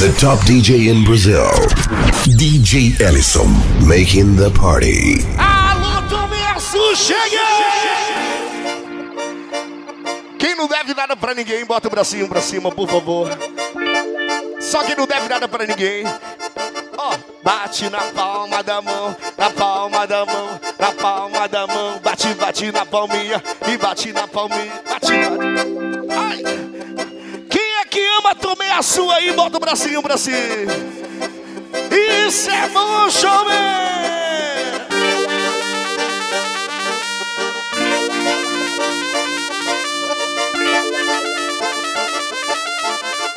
The top DJ in Brazil, DJ Ellison, making the party. Alô, Tomesso, chega! Quem não deve nada pra ninguém, bota o bracinho pra cima, por favor. Só quem não deve nada pra ninguém. Ó, bate na palma da mão, na palma da mão, na palma da mão. Bate, bate na palminha e bate na palminha. Bate, bate. Ai. É ama tomei a sua aí? Bota o bracinho pra cima. Isso é bom, showman!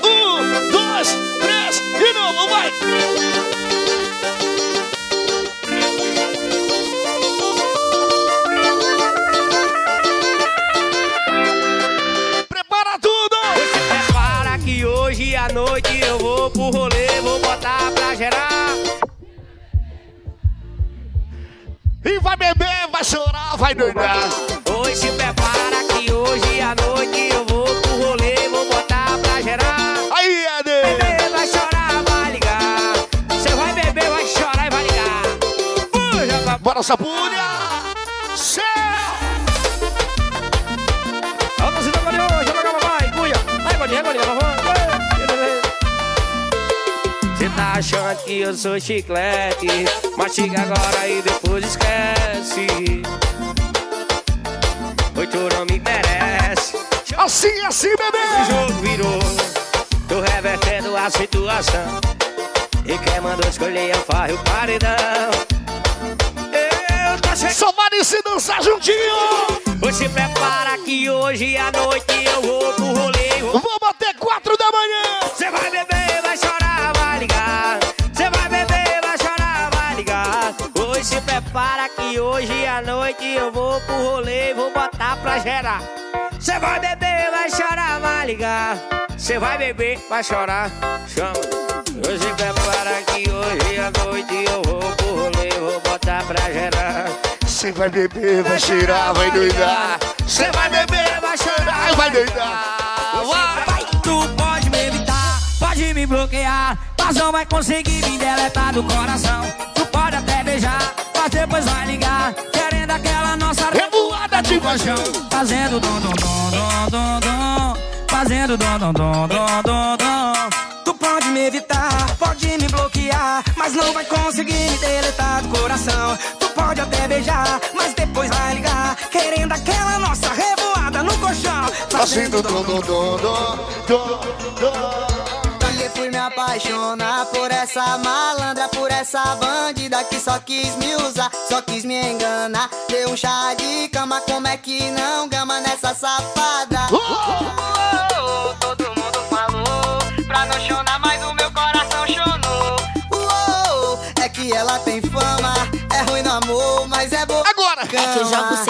Um, dois, três, de novo, vai! Vai doidar. Hoje se prepara que hoje à noite eu vou pro rolê, vou botar pra gerar. Aí, Eder! Beber, vai chorar, vai ligar. Você vai beber, vai chorar e vai ligar. Papai. Bora, Sapulha! Céu! Olha o torcida goleou, chama a cuia. Vai, vamos. Você tá achando que eu sou chiclete, mastiga agora e depois esquece. Assim, assim, O bebê! jogo virou, tô revertendo a situação. E quem mandou escolher eu farro o paredão. Eu tô chegando. Só vale se dançar juntinho! Você prepara que hoje à noite eu vou pro rolê. vou- Vamos até quatro da manhã! Você vai beber, vai chorar, vai ligar. Você vai beber, vai chorar, vai ligar. Hoje se prepara que hoje à noite eu vou pro rolê, vou botar pra gerar. Você vai beber, vai chorar, vai ligar. Você vai beber, vai chorar, chama. Hoje prepara que hoje à noite eu vou pro rolê, vou botar pra gerar. Você vai beber, vai cheirar, vai doidar. Você vai beber, vai chorar, vai doidar. Vai! Vai, tu pode me evitar, pode me bloquear, mas não vai conseguir me deletar do coração. Tu beijar, mas depois vai ligar, querendo aquela nossa Revoada de paixão! Fazendo dom, dom, dom, dom, dom, dom. Fazendo dom, dom, dom, dom, dom, dom. Tu pode me evitar, pode me bloquear, mas não vai conseguir me deletar do coração. Tu pode até beijar, mas depois vai ligar, querendo aquela nossa revoada no colchão. Fazendo dom, dom, dom, dom, dom, dom. Fui me apaixonar por essa malandra, por essa bandida que só quis me usar, só quis me enganar. Deu um chá de cama, como é que não gama nessa safada? Oh,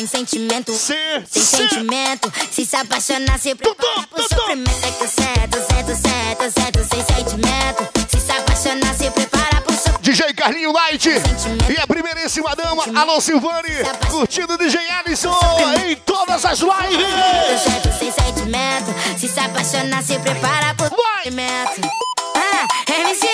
sem sentimento. Sim, Sem sentimento, se se apaixonar, se prepara pro sofrimento. É que eu certo, certo, certo, certo, sem sentimento. Se se apaixonar, se prepara pro sofrimento. DJ Carlinho Light e a primeiríssima dama, Alô Silvani, curtindo DJ Alisson em todas as lives. Certo, sem sentimento. Se se apaixonar, se prepara pro sofrimento. Ah, MC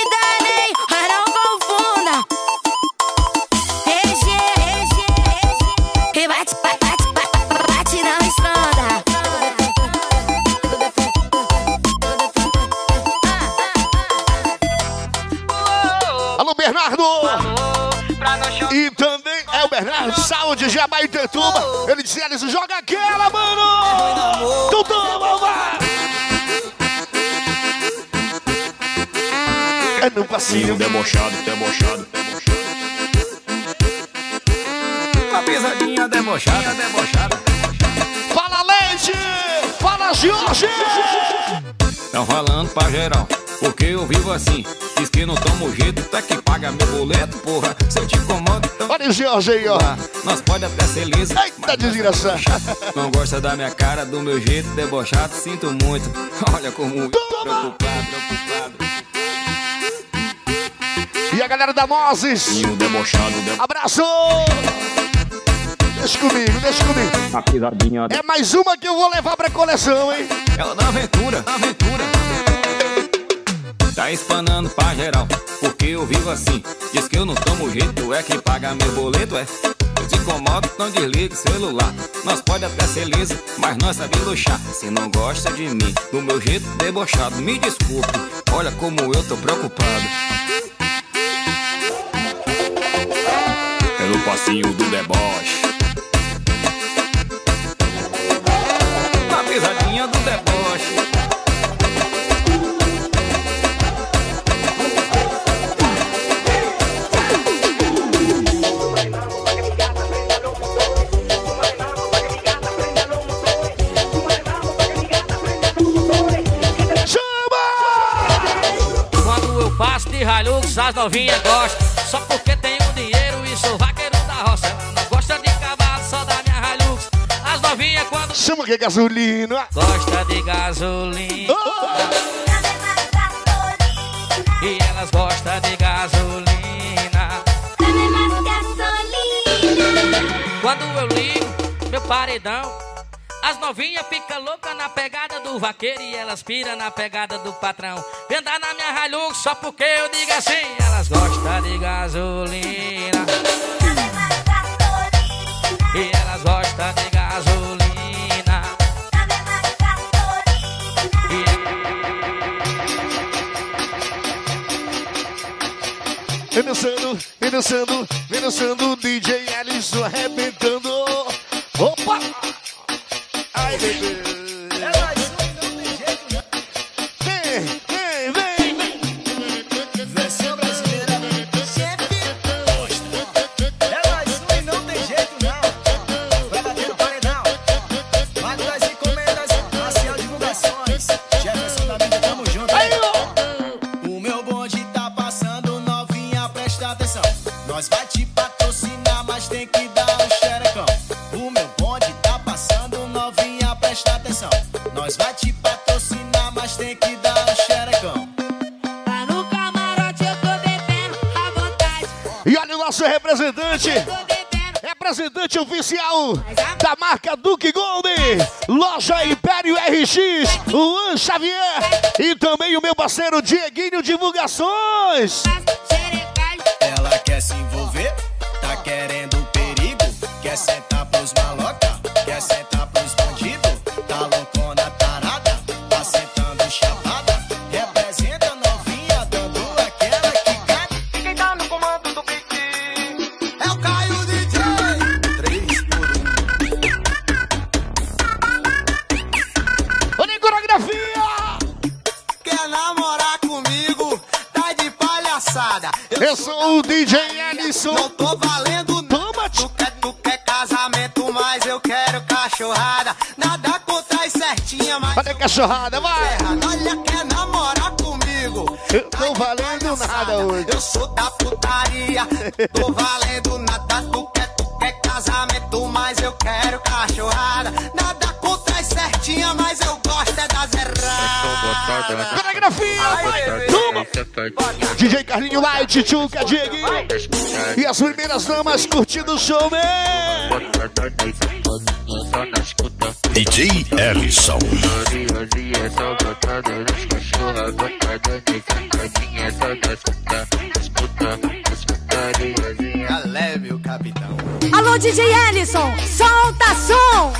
também o Bernardo Saúde de Abaitetuba. Ele disse, Alisson, joga aquela, mano. Tudo, vai. É no passinho. debochado, debochado, debochado. Uma pisadinha debochada, debochada. Fala Leite, fala Jorge. Tão falando pra geral, porque eu vivo assim. Diz que não tomo jeito, tá que paga meu boleto, porra. Se eu te incomodo, então Olha o Jorge aí, ó. Nós pode até ser liso. Eita, desgraçado. Não gosta da minha cara, do meu jeito debochado, sinto muito. Olha como eu preocupado, preocupado. E a galera da Nozes. E o debochado, debochado. Abraço. Deixa comigo, deixa comigo. Uma pisadinha É mais uma que eu vou levar pra coleção, hein? Ela na aventura, na aventura. Tá espanando pra geral. Porque eu vivo assim, diz que eu não tomo jeito, é que paga meu boleto, é. Eu te incomodo, então desliga o celular. Nós pode até ser liso, mas nós sabemos luxar. Se não gosta de mim, do meu jeito debochado, me desculpe. Olha como eu tô preocupado. Pelo passinho do deboche. Na pisadinha do deboche. As novinhas gostam. Só porque tenho dinheiro e sou vaqueiro da roça. Não gosta de cavalo, só da minha Hilux. As novinhas quando Chama que é gasolina. gosta de gasolina. E elas gostam de gasolina. Quando eu ligo meu paredão, as novinhas ficam loucas na pegada do vaqueiro e elas piram na pegada do patrão. Vem andar na minha Hilux só porque eu digo assim, elas gostam de gasolina. E elas gostam de gasolina. Vem dançando, vem dançando, vem dançando, DJ Ellison arrebentando. Opa! Ai, bebê. Representante oficial da marca Duke Gold, loja Império RX, Luan Xavier e também o meu parceiro Dieguinho Divulgações. Ela quer se envolver, tá querendo perigo. Quer sentar pros maloca, o DJ Ellison. Não tô valendo Toma, Tu quer, tu quer casamento, mas eu quero cachorrada. Nada contra as certinha, mas Olha a cachorrada, vai! Olha, quer namorar comigo. Eu tô Tá valendo nada hoje. Eu sou da putaria, tô valendo nada. Tu quer, tu quer casamento, mas eu quero cachorrada. Nada contra as certinha, mas eu gosto é das erradas. Coreografia! Toma! DJ Carlinho Light, Tchuca, Dieguinho. E as primeiras damas curtindo o show, man! DJ Ellison. Tá leve o capitão. Alô, DJ Ellison, solta som!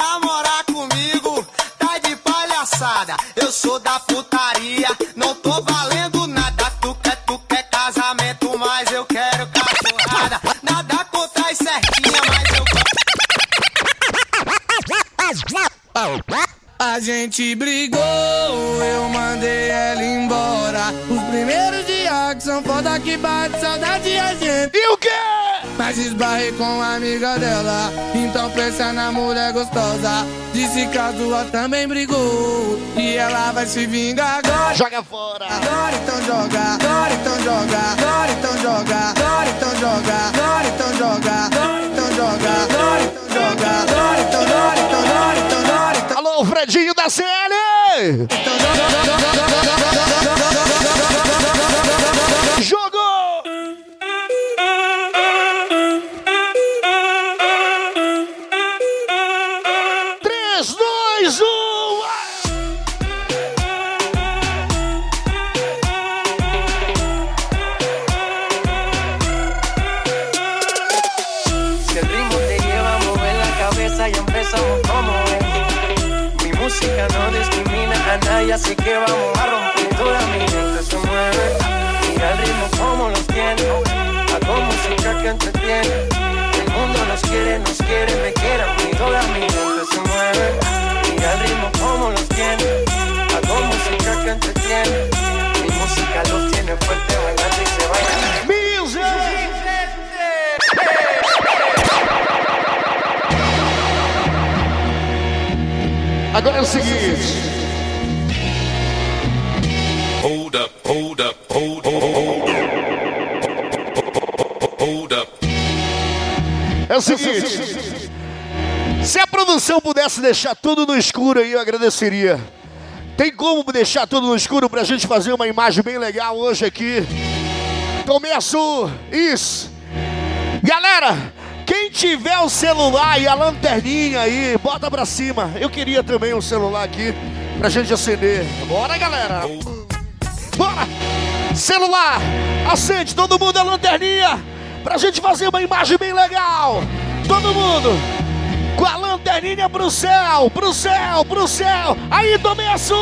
Namorar comigo? Tá de palhaçada. Eu sou da putaria, não tô valendo nada. Tu quer, tu quer casamento, mas eu quero cachorrada. Nada contra as certinha, mas eu A gente brigou, eu mandei ela embora. Os primeiros dias que são foda que bate saudade a gente. E o quê? Mas esbarrei com a amiga dela. Então pensa na mulher gostosa. Disse que as duas também brigou. E ela vai se vingar agora. Joga fora! Agora então joga, agora então joga, agora então joga, agora então joga, agora então joga, agora então joga, agora então joga, agora então então agora então então Alô, Fredinho da CL! então Jogou! Así que vamos a romper. Toda mi gente se mueve. Mira el ritmo como los tiene. Hago música que entretiene. El mundo nos quiere, nos quiere, me quiere a. Toda mi gente se mueve. Mira el ritmo como los tiene. Hago música que entretiene. Mi música los tiene fuerte bailando y se baila. Agora é o seguinte. Hold up, hold up, hold, hold, hold up. Hold up. É o seguinte. Se a produção pudesse deixar tudo no escuro aí, eu agradeceria. Tem como deixar tudo no escuro pra gente fazer uma imagem bem legal hoje aqui? Começo isso. Galera, quem tiver o celular e a lanterninha aí, bota pra cima. Eu queria também um celular aqui pra gente acender. Bora, galera. Bora! Celular, acende todo mundo a lanterninha pra gente fazer uma imagem bem legal. Todo mundo com a lanterninha pro céu, pro céu, pro céu. Aí, Tomeço,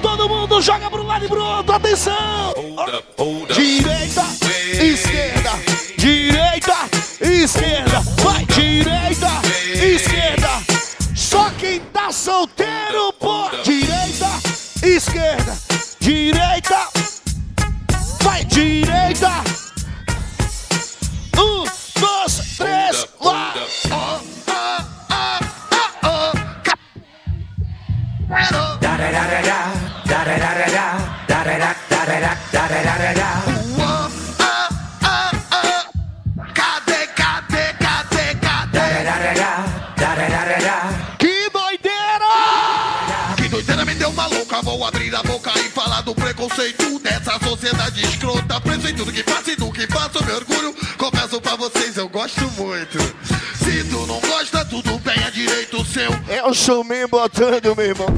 todo mundo joga pro lado e pro outro. Atenção! Direita, esquerda, direita, esquerda. Vai, direita, esquerda. Só quem tá solteiro, pô. Direita, esquerda, direita. Vai, direita. Um, dois, três, vai. Cadê, cadê, cadê, cadê? Que doideira! Que doideira me deu maluca, vou abrir a boca e falar do preconceito dessa sociedade em tudo que faço e do que faço, meu orgulho. Confesso pra vocês, eu gosto muito. Se tu não gosta, tudo bem, é direito seu. É o showman botando, meu irmão.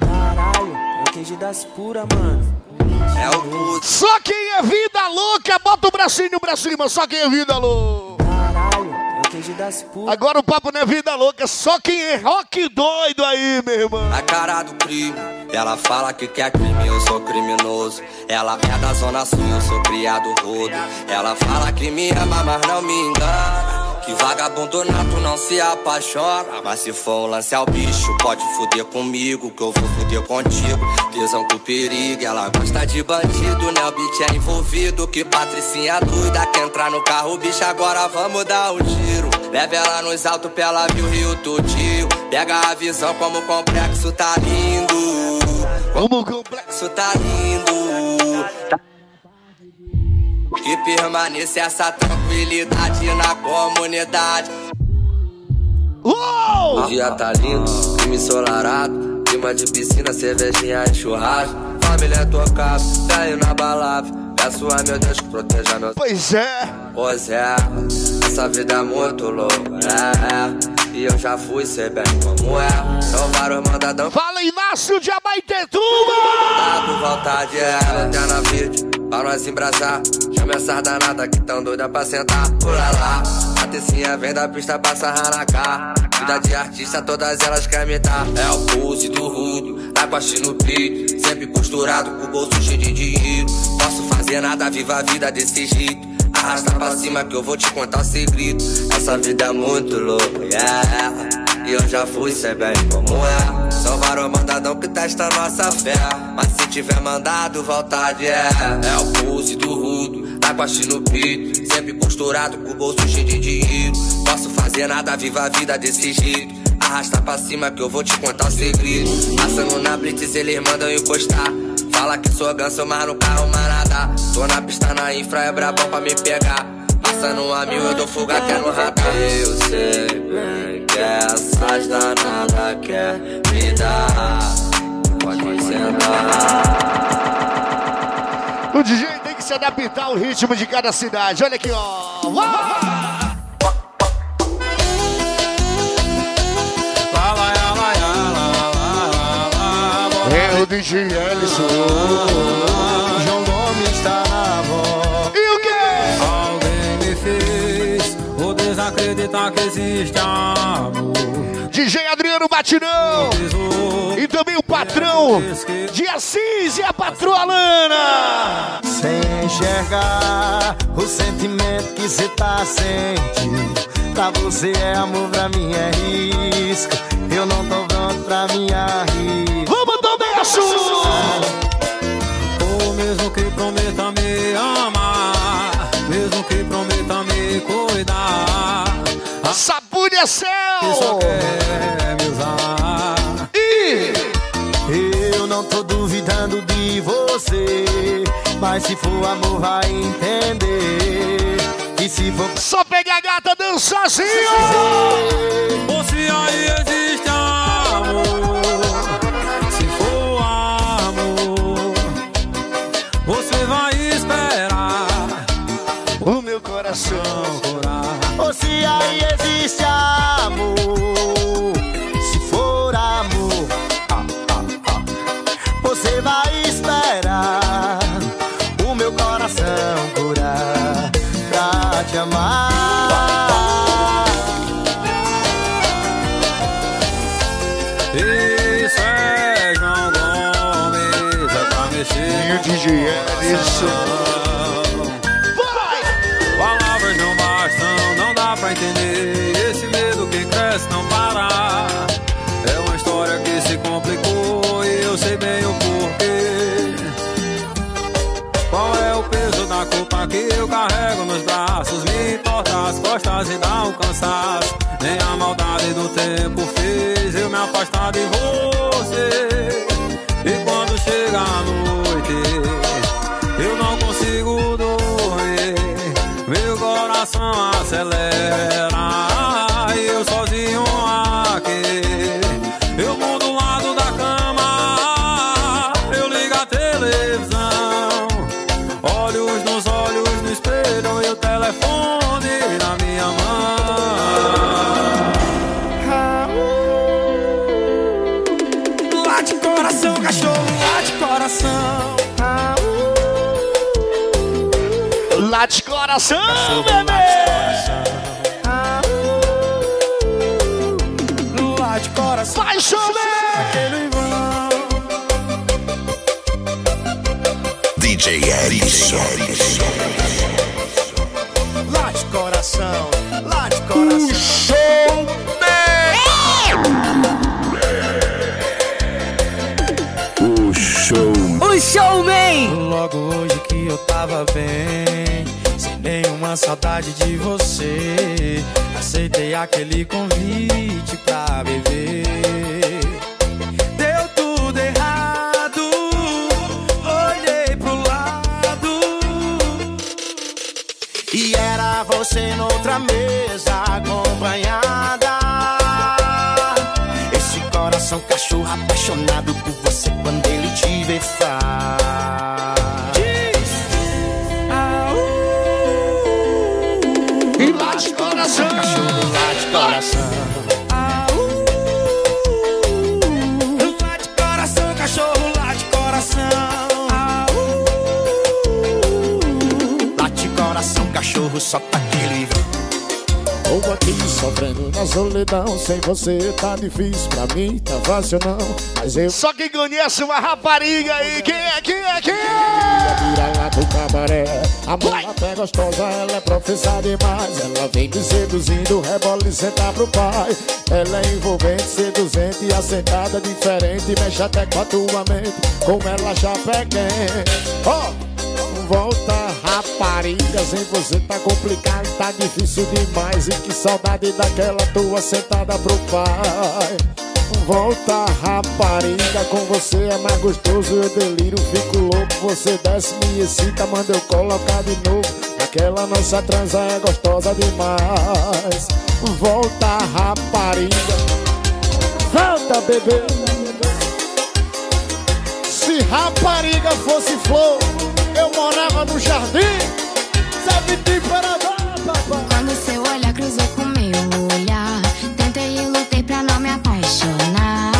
Caralho, é o queijo das puras, mano. É o puto. Só quem é vida louca, bota o bracinho pra cima. Só quem é vida louca. Caralho, é o queijo das puras. Agora o papo não é vida louca, só quem é rock doido aí, meu irmão. A cara do crime, ela fala que quer crime, eu sou criminoso. Ela é da zona sul, eu sou criado rodo. Ela fala que me ama, mas não me engana. Que vagabundo nato não se apaixona. Mas se for um lance ao bicho, pode fuder comigo, que eu vou fuder contigo. Tesão com perigo, ela gosta de bandido, né? O beat é envolvido. Que patricinha doida quer entrar no carro, bicho, agora vamos dar um tiro. Leva ela nos altos pra ela ver o rio tudinho. Pega a visão como o complexo tá lindo. Como o complexo tá lindo. Que permaneça essa tranquilidade na comunidade. Uou! O dia tá lindo, clima ensolarado. Clima de piscina, cervejinha e churrasco. Família tocada, velho na balada. Peço a meu Deus que proteja meu. Pois é. Pois é, essa vida é muito louca, é, é. E eu já fui ser bem como é. São vários mandadão. Fala, Inácio de Abaitetuba! Tá com vontade, é. Até na vídeo, pra nós embrasar. Chama essas danadas que tão doida pra sentar. Pula lá, a tecinha vem da pista pra sarrar na cara. Vida de artista, todas elas querem me dar. É o pose do rudo, tá com a no peito. Sempre posturado, com o bolso cheio de dinheiro. Posso fazer nada, viva a vida desse jeito. Arrasta pra cima que eu vou te contar o segredo. Essa vida é muito louca, yeah. E eu já fui, sei bem como é. São vários mandadão que testa nossa fé. Mas se tiver mandado, vontade é. É o pulse do rudo, tá com a no peito. Sempre posturado, com o bolso cheio de dinheiro. Posso fazer nada, viva a vida desse jeito. Arrasta pra cima que eu vou te contar o segredo. Passando na blitz, eles mandam encostar. Fala que sou ganso, mas no carro mais nada. Tô na pista na infra, é brabão pra me pegar. Passando a mil, eu dou fuga que é no radar. Eu sei bem que essas danadas quer me dar. Pode sentar. O DJ tem que se adaptar ao ritmo de cada cidade. Olha aqui, ó. Uau! É o DJ Ellison. Acreditar que existe amor. DJ Adriano Batirão. E também o patrão de Assis e a patroa Lana. Sem enxergar o sentimento que cê tá sentindo. Pra você é amor, pra mim é risco. Eu não tô pronto pra minha risco. Vamos! Ou mesmo Céu! Que só quer me usar. E Eu não tô duvidando de você. Mas se for amor, vai entender. E se for só pegue a gata dançazinho! E um cansaço. Nem a maldade do tempo fez eu me afastar de você. E quando chega a noite, eu não consigo dormir. Meu coração acelera Late coração, bebê! Late coração. Vai chover! DJ Ellison. Late coração, late coração. Show O show. O showman! Logo hoje que eu tava bem, nenhuma saudade de você. Aceitei aquele convite pra beber. Deu tudo errado, olhei pro lado. E era você noutra mesa acompanhada. Esse coração cachorro apaixonado sofrendo. Na solidão Sem você tá difícil. Pra mim, tá fácil não. Mas eu Só quem conhece uma rapariga aí, quem é, quem é, quem é? virar lá do cabaré. A mulata é gostosa, ela é profissa demais. Ela vem me seduzindo, rebola e senta pro pai. Ela é envolvente, seduzente e assentada diferente. Mexe até com a tua mente, como ela já pega Ó, volta rapariga Sem você tá complicado, tá difícil demais. E que saudade daquela tua sentada pro pai. Volta rapariga, com você é mais gostoso Eu deliro, fico louco, você desce, me excita Manda eu colocar de novo. Aquela nossa transa é gostosa demais. Volta rapariga. Volta bebê. Se rapariga fosse flor Eu morava no jardim Sabe temperador, papai Quando seu olhar cruzou com meu olhar, tentei e lutei pra não me apaixonar.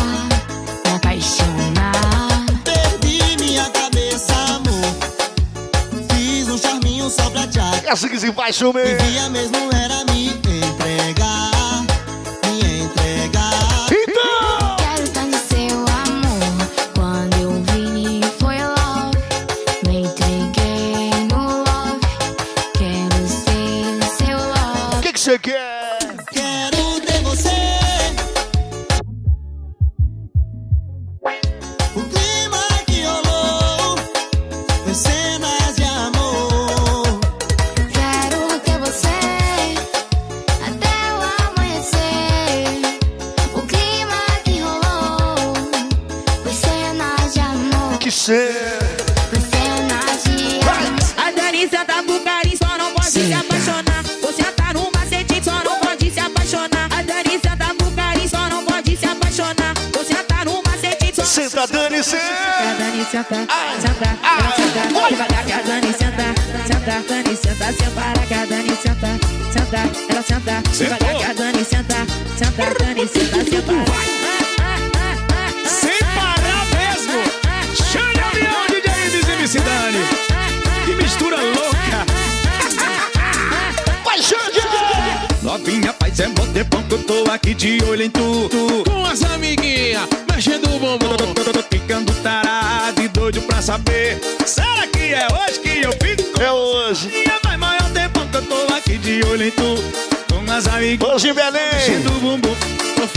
Me apaixonar. Perdi minha cabeça, amor. Fiz um charminho só pra te É assim que se faz. Vivia mesmo era me entregar. Love. Senta, senta, ela senta, devagar que a Dani senta, senta, Dani senta, sem parar que a Dani senta, senta, ela senta, devagar que a Dani senta, senta, Dani senta, sem parar. Sem parar mesmo! Chame a Leão, DJ Ibis e MC Dani. Que mistura louca! Vai, Xande! Novinha, faz é bom tempão que eu tô aqui de olho em tu.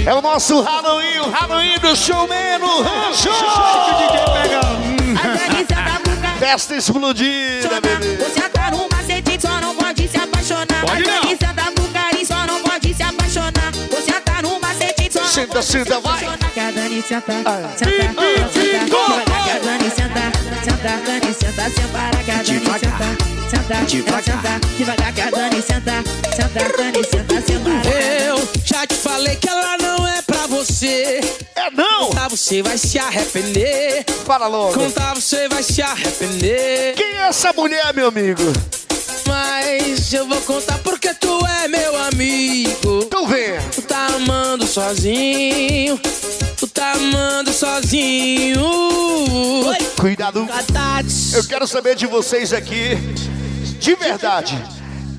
É o nosso Halloween, o Halloween do showman no rancho. Festa explodida, bebê. Você tá no macete, só não pode se apaixonar. Pode a carinho, só não pode se apaixonar. Você tá no macete, só não Senta, pode senta, se vai. apaixonar. Que a Dani senta, senta, senta. Devagar que a Dani senta, senta, Dani senta, sem parar que a Dani senta. Senta, senta, devagar que a Dani senta, senta, Dani senta. Eu já te falei que ela não você vai se arrepender. Fala logo. Contar você vai se arrepender. Quem é essa mulher, meu amigo? Mas eu vou contar porque tu é meu amigo. Então vem. Tu tá amando sozinho. Tu tá amando sozinho. Cuidado. Eu quero saber de vocês aqui, de verdade.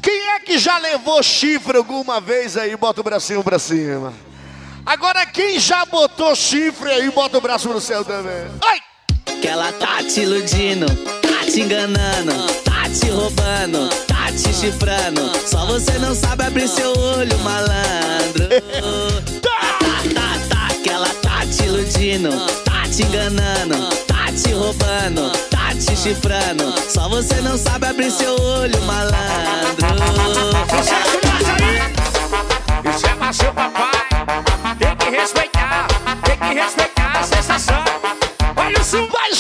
Quem é que já levou chifre alguma vez aí? Bota o bracinho pra cima. Agora, quem já botou chifre aí? Bota o braço no céu também. Ai! Que ela tá te iludindo, tá te enganando, tá te roubando, tá te chifrando. Só você não sabe abrir seu olho, malandro. Tá, tá, tá, que ela tá te iludindo, tá te enganando, tá te roubando, tá te chifrando. Só você não sabe abrir seu olho, malandro. Isso é seu papai.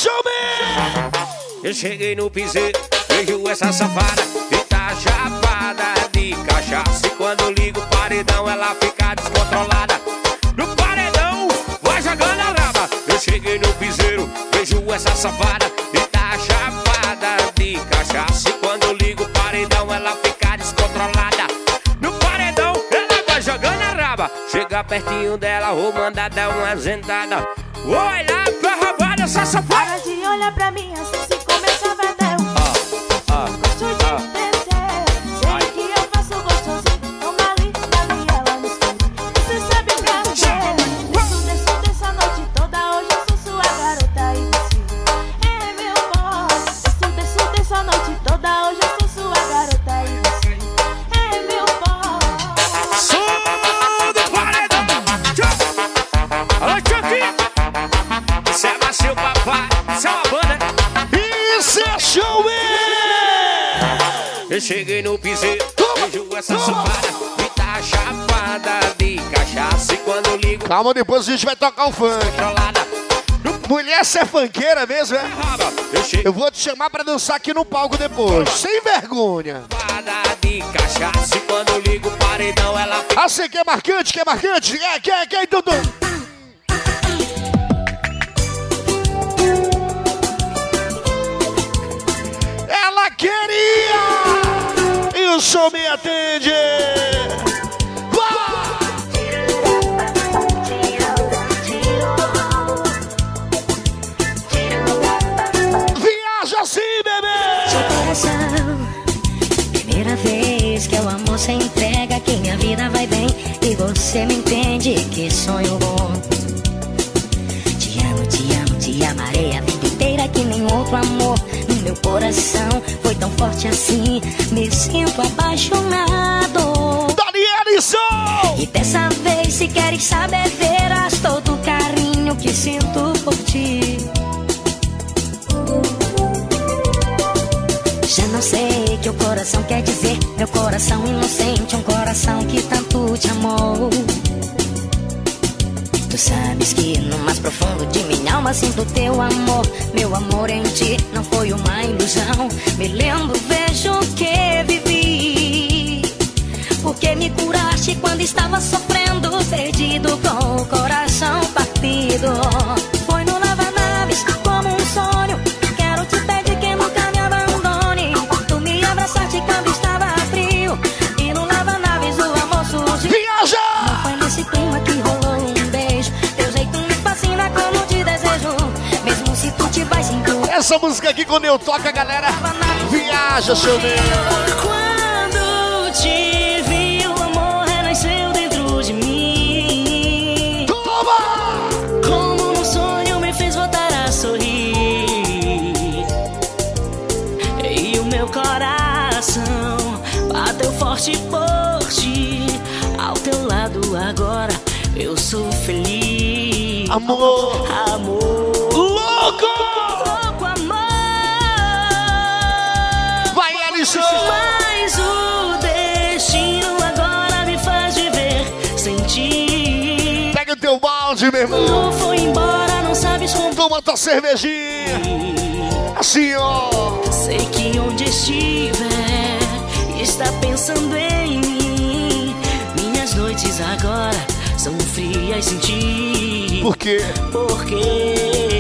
Vai showman! Eu cheguei no piseiro, vejo essa safada e tá chapada de cachaça. E quando ligo o paredão, ela fica descontrolada. No paredão, vai jogando a raba. Eu cheguei no piseiro, vejo essa safada e tá chapada de cachaça. E quando ligo o paredão, ela fica descontrolada. No paredão, ela vai jogando a raba. Chega pertinho dela, vou mandar dar uma zentada. Oi lá safada. Para de olhar pra mim assim se começa vai dar um Ah, de ah. Cheguei no piseiro, vejo essa safada e tá chapada de cachaça. E quando ligo, Calma, depois a gente vai tocar o funk. Mulher, você é funkeira mesmo, é? Eu vou te chamar pra dançar aqui no palco depois. Sem vergonha. cachaça. Quando ligo paredão, ela. Ah, você quer marcante? Quer marcante? Quer, quer, quer, Dudu? Ela queria! Som me atende! Viaja assim, bebê! Seu coração Primeira vez que o amor se entrega, que minha vida vai bem e você me entende. Que sonho bom. Te amo, te amo, te amarei a vida inteira que nem outro amor. Meu coração foi tão forte assim, me sinto apaixonado. Danielson! E dessa vez, se queres saber, verás todo o carinho que sinto por ti. Já não sei o que o coração quer dizer. Meu coração inocente, um coração que tanto te amou. Tu sabes que no mais profundo de minha alma sinto teu amor. Meu amor em ti não foi uma ilusão. Me lembro, vejo que vivi. Porque me curaste quando estava sofrendo, perdido com o coração partido. Foi no Essa música aqui, quando eu toco, a galera viaja, seu meu. Quando te vi, o amor renasceu dentro de mim. Toma! Como um sonho me fez voltar a sorrir. E o meu coração bateu forte por ti. Ao teu lado agora eu sou feliz. Amor! Amor! Irmão. Não foi embora, não sabes como. Toma tua cervejinha. Assim, ó. Sei que onde estiver, está pensando em mim. Minhas noites agora são frias sem ti. Por quê? Porque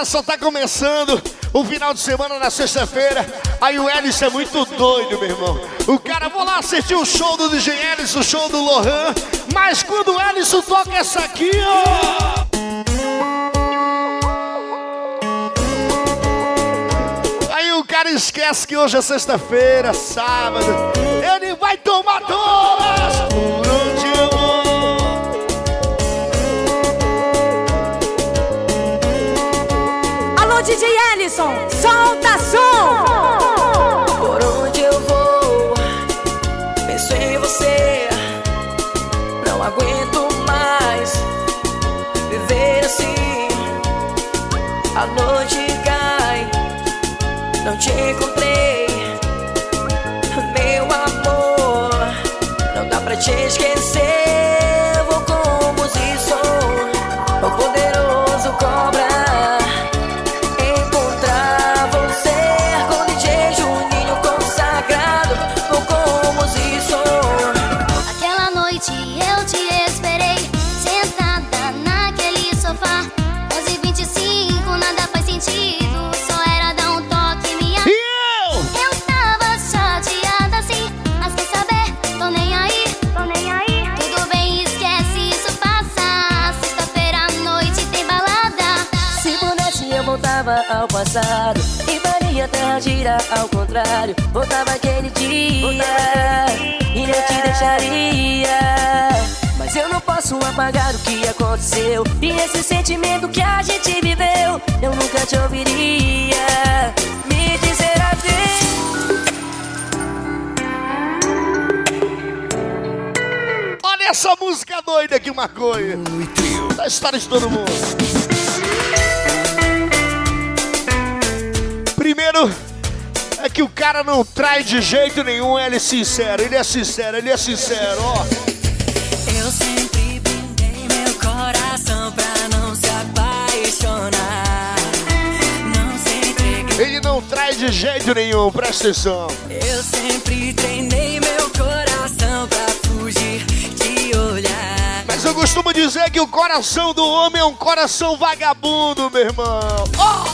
cara só tá começando o final de semana na sexta-feira. Aí o Elis é muito doido, meu irmão. O cara, vou lá assistir o show do DJ Elis, o show do Lohan. Mas quando o Elis toca essa aqui, ó. Aí o cara esquece que hoje é sexta-feira, sábado. Ele vai tomar todas Ellison, solta som! Por onde eu vou, penso em você. Não aguento mais viver assim. A noite cai, não te encontrei. Meu amor, não dá pra te esquecer. Vou como se sou o poderoso cobra. Faria a terra girar ao contrário. Voltava aquele dia E não te deixaria. Mas eu não posso apagar o que aconteceu. E esse sentimento que a gente viveu Eu nunca te ouviria. Me dizer adeus Olha essa música doida que maconha. Da história de todo mundo. Primeiro que o cara não trai de jeito nenhum, ele é sincero, ele é sincero, ele é sincero, ó. Eu sempre brindei meu coração pra não se apaixonar. Não se entreguei. Ele não trai de jeito nenhum, presta atenção. Eu sempre treinei meu coração pra fugir de olhar. Mas eu costumo dizer que o coração do homem é um coração vagabundo, meu irmão. Ó!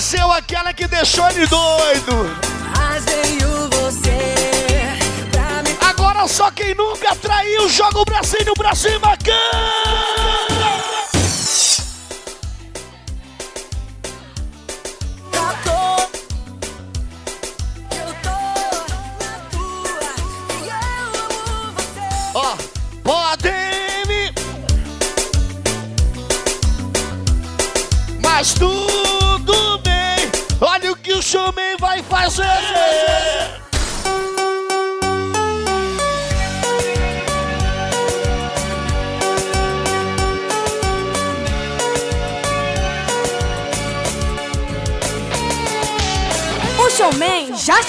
Esqueceu aquela que deixou ele doido. Mas veio você pra me Agora só quem nunca traiu, joga o bracinho pra cima, canta!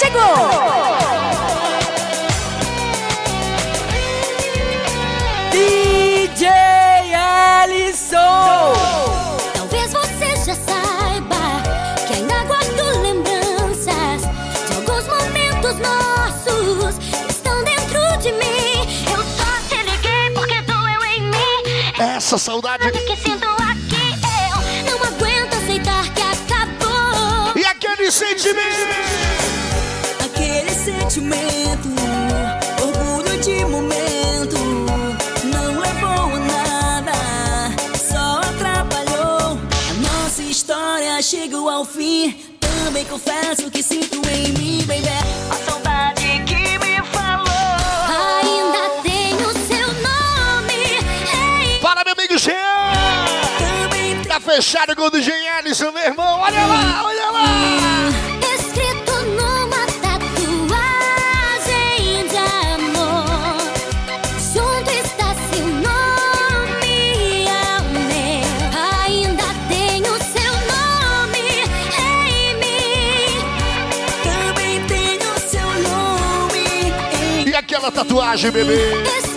Chegou! DJ Ellison. Talvez você já saiba que ainda guardo lembranças de alguns momentos nossos que estão dentro de mim. Eu só te liguei porque doeu em mim. Essa saudade. Que sinto aqui eu não aguento aceitar que acabou. E aquele sentimento? Confesso que sinto em mim, baby, a saudade que me falou. Ainda tenho seu nome. Fala, meu amigo Jean! Tá fechado com o DJ Ellison, meu irmão. Olha lá, olha lá! Tatuagem, bebê?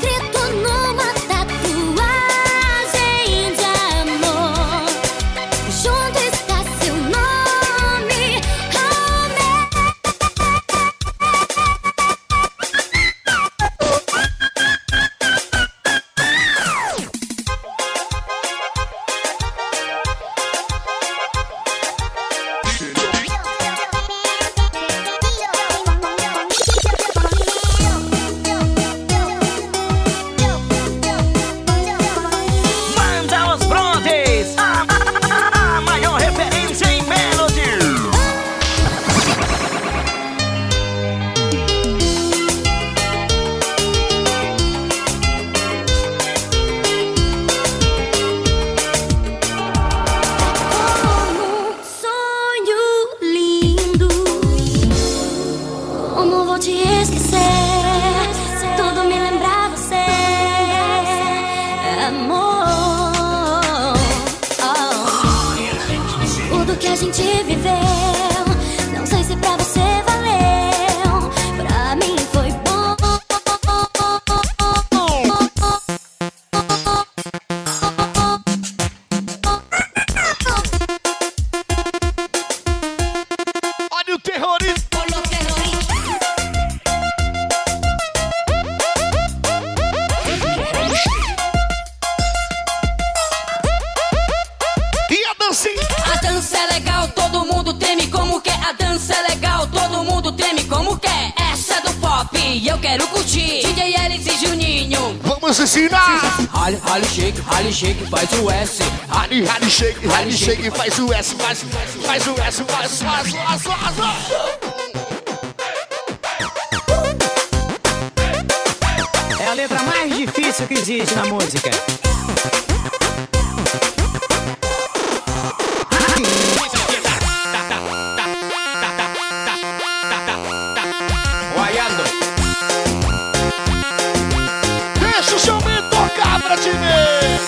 Ver!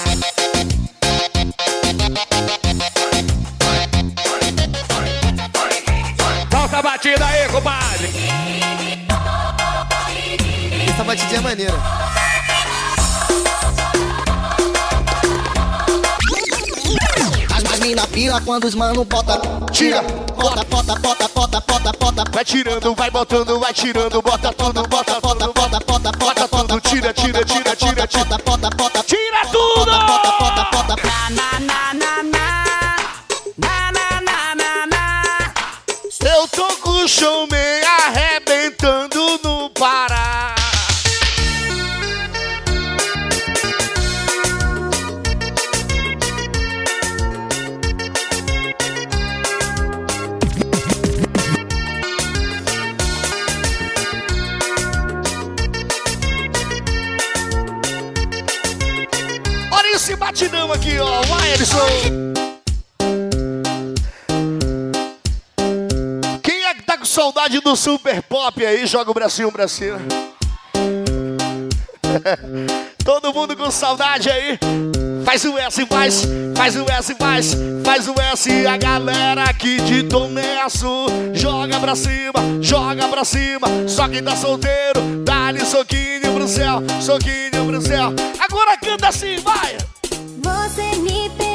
Solta a batida aí, compadre! Essa batidinha é maneira. As, as mina pira quando os mano bota. Tira, bota, bota, bota, bota, bota, bota. Vai tirando, vai botando, vai tirando, bota tudo, bota, bota, bota, bota, bota tudo, tira, tira, tira, tira, tira, bota, bota, tira do super pop aí, joga o bracinho pra cima. Todo mundo com saudade aí. Faz o S e faz, faz o S e faz, faz o S a galera aqui de Tomesso joga pra cima, joga pra cima. Só quem tá solteiro, dá-lhe soquinho pro céu, soquinho pro céu. Agora canta assim, vai! Você me.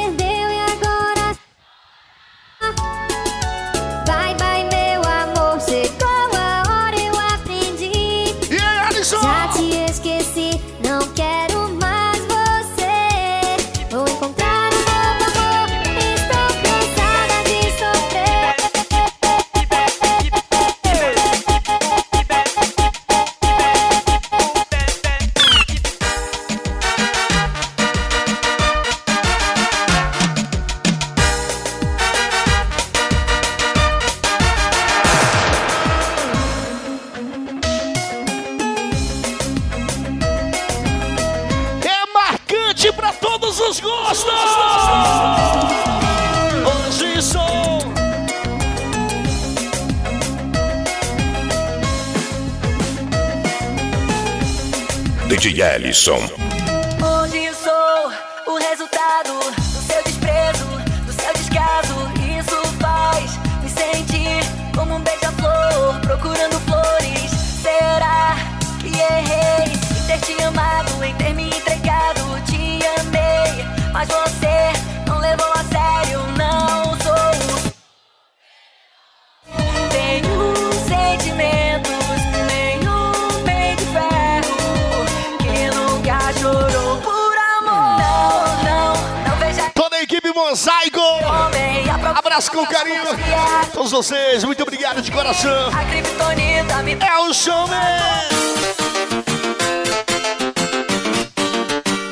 mosaico. Abraço com carinho. Todos vocês, muito obrigado de coração. É o showman.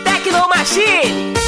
Tecnomachine.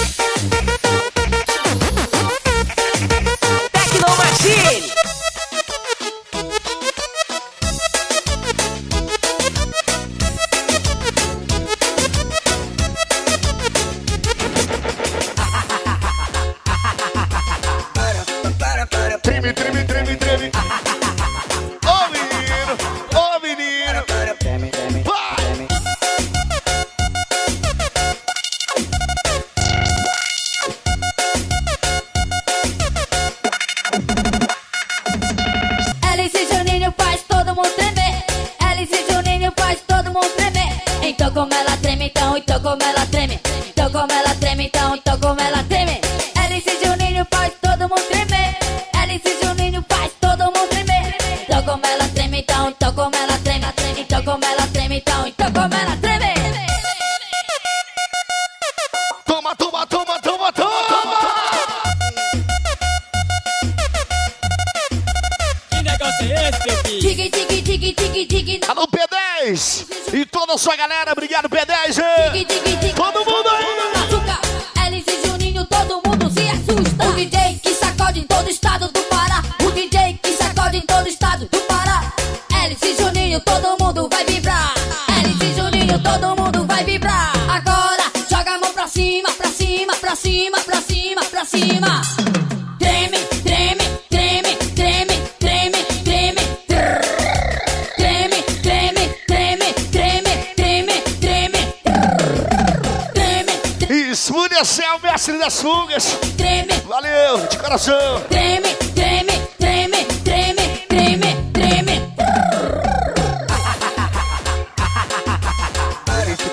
Mestre das fugas. Treme. Valeu, de coração. Treme, treme, treme, treme, treme, treme.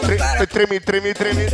Treme, treme, treme, treme.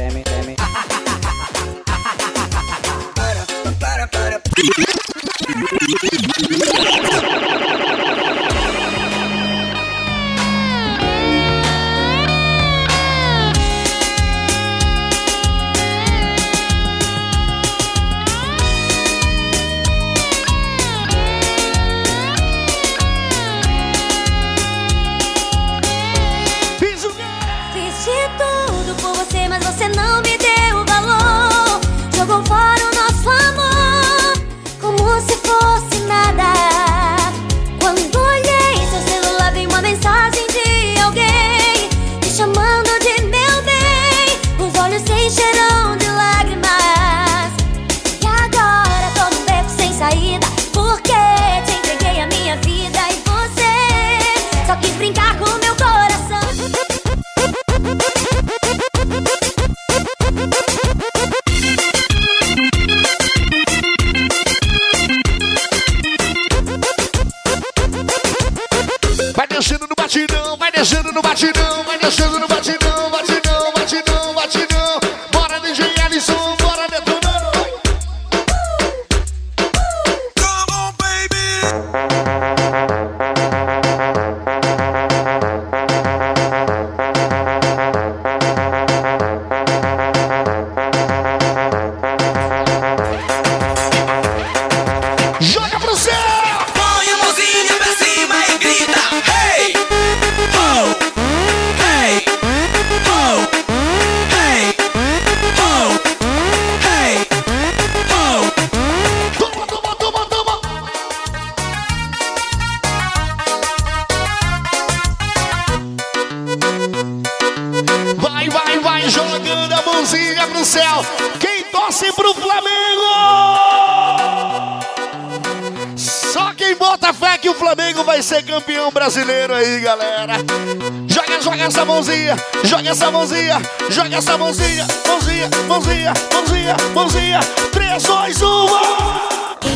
Joga essa mãozinha, joga essa mãozinha, mãozinha, mãozinha, mãozinha, mãozinha. 3, 2, 1.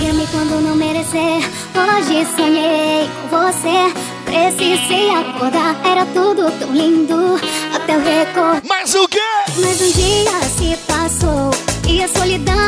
Ia-me quando não merecer. Hoje sonhei com você. Precisei acordar, era tudo tão lindo. Até eu recordar. Mas o quê? Mas um dia se passou e a solidão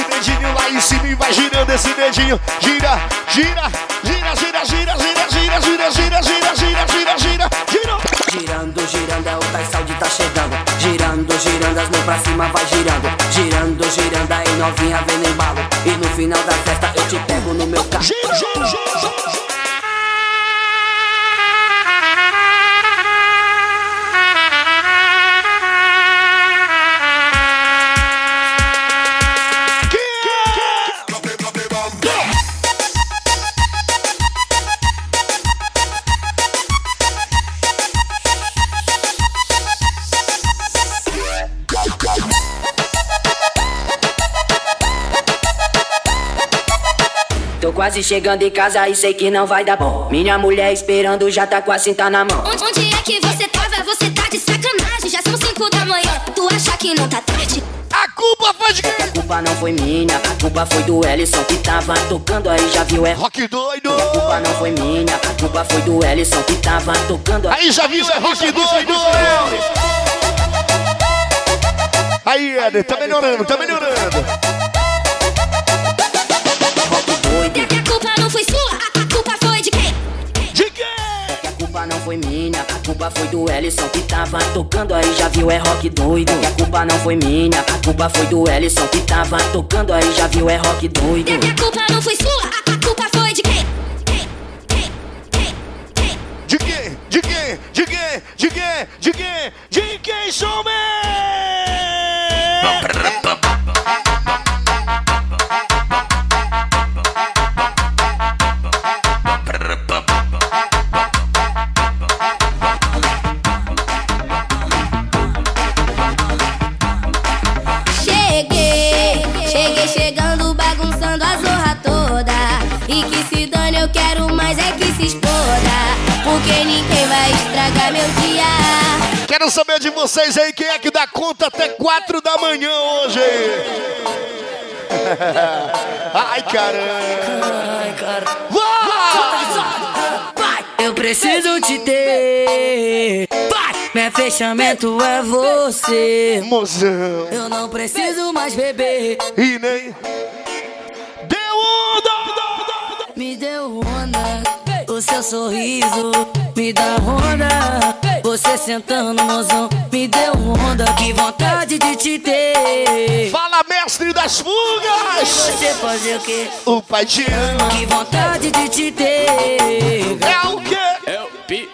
esse dedinho lá em cima e vai girando esse dedinho. Gira, gira, gira, gira, gira, gira, gira, gira, gira, gira, gira, gira, gira, gira. Girando, girando, é o Tais Saúde tá chegando. Girando, girando, as mãos pra cima vai girando. Girando, girando, aí novinha vem no embalo. E no final da festa eu te pego no meu carro. Gira, gira, gira. Quase chegando em casa e sei que não vai dar bom. Minha mulher esperando já tá com a cinta na mão. Onde, onde é que você tava? Você tá de sacanagem. Já são cinco da manhã. Tu acha que não tá tarde? A culpa foi de A culpa não foi minha, a culpa foi do Ellison que tava tocando aí, já viu? É rock doido. A culpa não foi minha, a culpa foi do Ellison que tava tocando Aí já viu, é rock doido. Aí, Éder, tá melhorando, tá melhorando. Ellison que tava tocando aí, já viu? É rock doido. E a culpa não foi minha, a culpa foi do Ellison que tava tocando aí, já viu? É rock doido. É que a culpa não foi sua, a, culpa foi de quem? De quem? De quem? De quem? De quem? De quem? De quem, showman? Cheguei, Quero saber de vocês aí quem é que dá conta até 4 da manhã hoje. Ai, caramba. Vai! Eu preciso te ter. Meu fechamento é você. Mozão. Eu não preciso mais beber. E nem. Deu onda! Me deu onda. O seu sorriso me dá onda. Você sentando, mozão, me deu onda. Que vontade de te ter. Fala, mestre das fugas! Você fazer o quê? O pai te ama. Que vontade de te ter. É o quê? É o pique.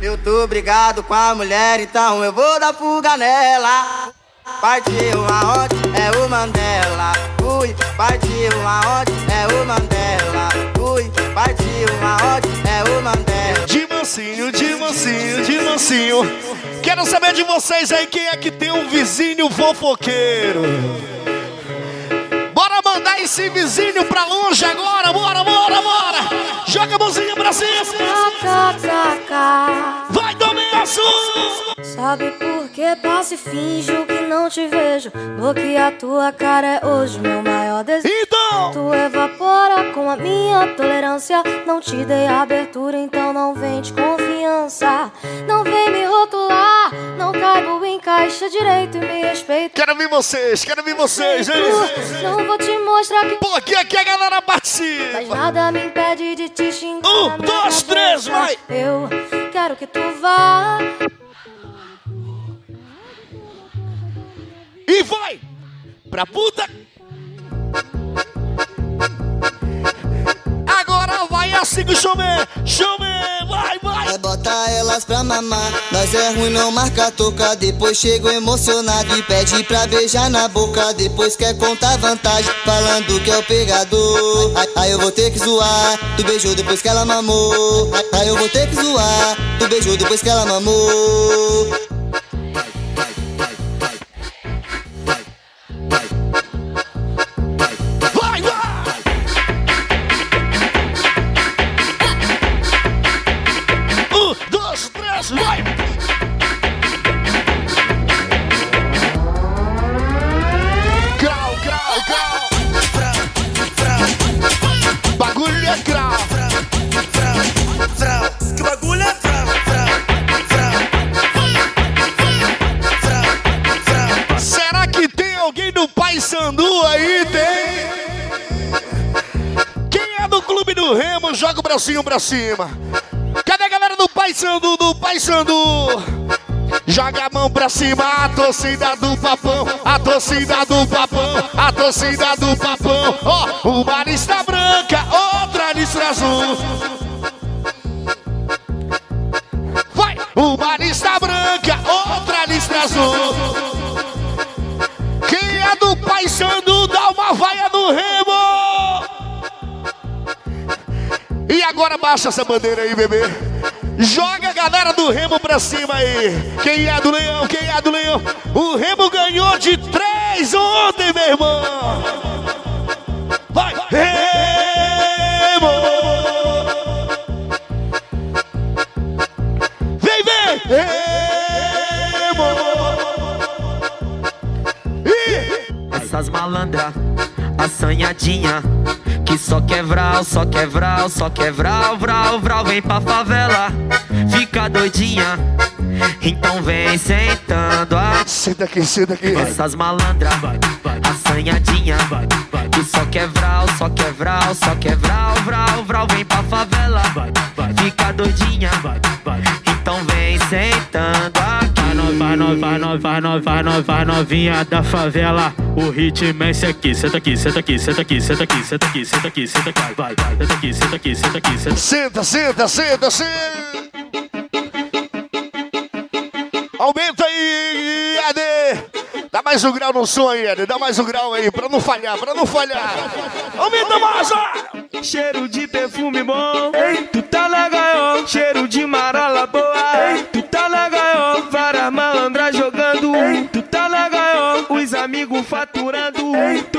Eu tô brigado com a mulher, então eu vou dar fuga nela. Partiu aonde é o Mandela. Ui, partiu aonde é o Mandela. Ui, partiu aonde é o Mandela. De mansinho, de mansinho, de mansinho. Quero saber de vocês aí quem é que tem um vizinho fofoqueiro. esse vizinho pra longe agora. Bora, bora, bora. Joga a mãozinha pra cima. Vai, Domingo Sabe por que passo e finjo que não te vejo? Porque a tua cara é hoje meu maior desejo. Tu evapora com a minha tolerância. Não te dei abertura, então não vem de confiança. Não vem me rotular. Não caibo em caixa direito e me respeito. Quero ver vocês, quero ver vocês, hein? Não vou te mostrar que. Pô, aqui, aqui a galera participa. Mas nada me impede de te xingar. Um, dois, três, vai! Eu quero que tu vá. E vai! Pra puta! Agora vai assim que chame, chame, vai, vai! É botar elas pra mamar. Nós é ruim, não marca toca. Depois chego emocionado e pede pra beijar na boca. Depois quer contar vantagem, falando que é o pegador. Aí, aí eu vou ter que zoar. Tu beijou depois que ela mamou. Aí, aí eu vou ter que zoar. Tu beijou depois que ela mamou. Bracinho pra cima. Cadê a galera do Pai Sandu, do Pai Sandu? Joga a mão pra cima, a torcida do papão, a torcida do papão, a torcida do papão. Ó, uma lista branca, outra lista azul. Vai, uma lista branca, outra lista azul. Agora baixa essa bandeira aí, bebê. Joga a galera do Remo pra cima aí. Quem é do Leão? Quem é do Leão? O Remo ganhou de três ontem, meu irmão. Vai, Remo! Vem, vem! Remo! Essas malandras, assanhadinha Que só quer vral, só quer vral, só quer vral, vral, vral Vem pra favela, fica doidinha Então vem sentando. A Senta aqui, senta aqui. Essas malandras, assanhadinha. Que só quer vral, só quer vral, só quer vral, vral, Vem pra favela, fica doidinha Então vem sentando Vai no, vai no, vai no, vai no, vai novinha da favela. O ritmo é esse aqui. Senta aqui, senta aqui, senta aqui, senta aqui, senta aqui, senta aqui, senta aqui, vai, vai, senta aqui, senta aqui, senta aqui, senta Senta, senta, senta, senta. Aumenta aí, Ed. Dá mais um grau no som aí, Ed. Dá mais um grau aí, pra não falhar, pra não falhar. Aumenta mais, ó. Cheiro de perfume bom, ei, tu tá na gaiola. Cheiro de marola boa, ei, Hey!